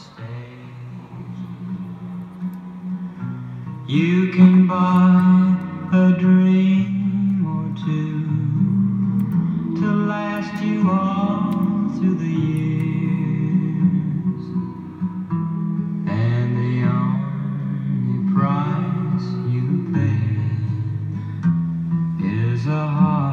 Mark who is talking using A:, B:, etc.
A: stay. You can buy a dream or two to last you all through the years. And the only price you pay is a heart.